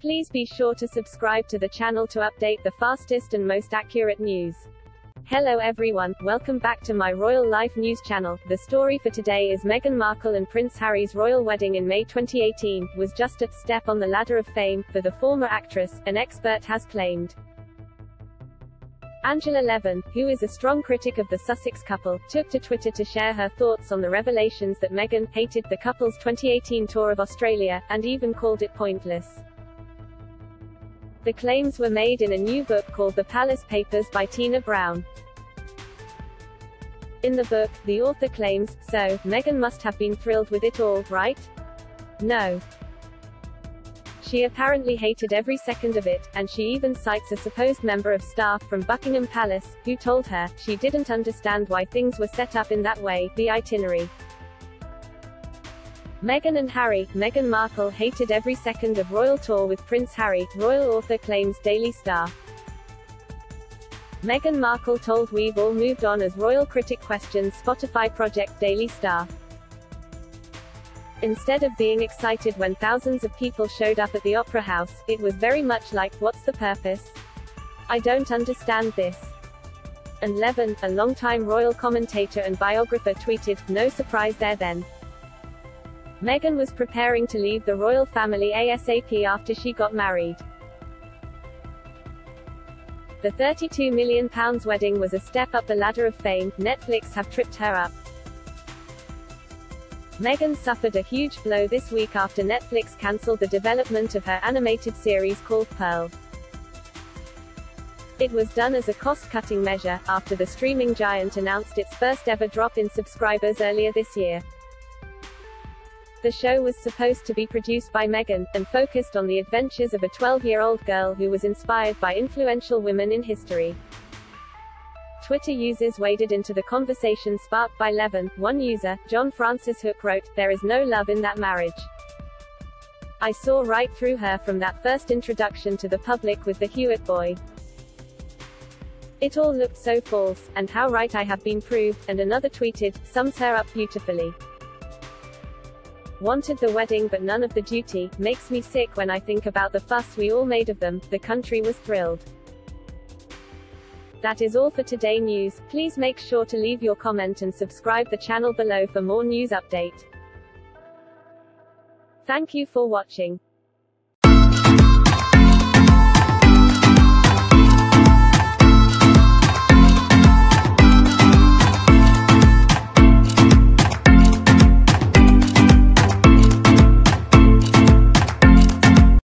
Please be sure to subscribe to the channel to update the fastest and most accurate news. Hello everyone, welcome back to my Royal Life News channel. The story for today is Meghan Markle and Prince Harry's royal wedding in May 2018 was just a step on the ladder of fame for the former actress, an expert has claimed. Angela Levin, who is a strong critic of the Sussex couple, took to Twitter to share her thoughts on the revelations that Meghan hated the couple's 2018 tour of Australia, and even called it pointless. The claims were made in a new book called The Palace Papers by Tina Brown. In the book, the author claims, so, Meghan must have been thrilled with it all, right? No. She apparently hated every second of it, and she even cites a supposed member of staff from Buckingham Palace, who told her, she didn't understand why things were set up in that way, the itinerary. Meghan and Harry, Meghan Markle hated every second of royal tour with Prince Harry, royal author claims Daily Star. Meghan Markle told We've all moved on as royal critic questions Spotify project Daily Star. Instead of being excited when thousands of people showed up at the Opera House, it was very much like, what's the purpose? I don't understand this. And Levin, a longtime royal commentator and biographer tweeted, no surprise there then. Meghan was preparing to leave the royal family ASAP after she got married. The £32 million wedding was a step up the ladder of fame, Netflix have tripped her up. Meghan suffered a huge blow this week after Netflix cancelled the development of her animated series called Pearl. It was done as a cost-cutting measure, after the streaming giant announced its first ever drop in subscribers earlier this year. The show was supposed to be produced by Meghan, and focused on the adventures of a 12-year-old girl who was inspired by influential women in history. Twitter users waded into the conversation sparked by Levin. One user, John Francis Hook wrote, There is no love in that marriage. I saw right through her from that first introduction to the public with the Hewitt boy. It all looked so false, and how right I have been proved, and another tweeted, sums her up beautifully. Wanted the wedding but none of the duty, makes me sick when I think about the fuss we all made of them, the country was thrilled. That is all for today news, please make sure to leave your comment and subscribe the channel below for more news update. Thank you for watching.